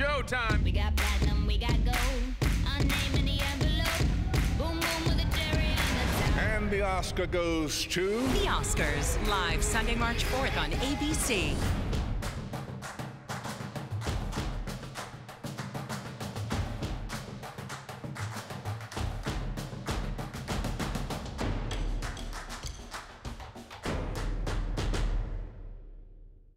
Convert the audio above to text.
showtime. We got platinum, we got gold. Our name in the envelope. Boom, boom with a cherry on the top. And the Oscar goes to. The Oscars, live Sunday, March 4th on ABC.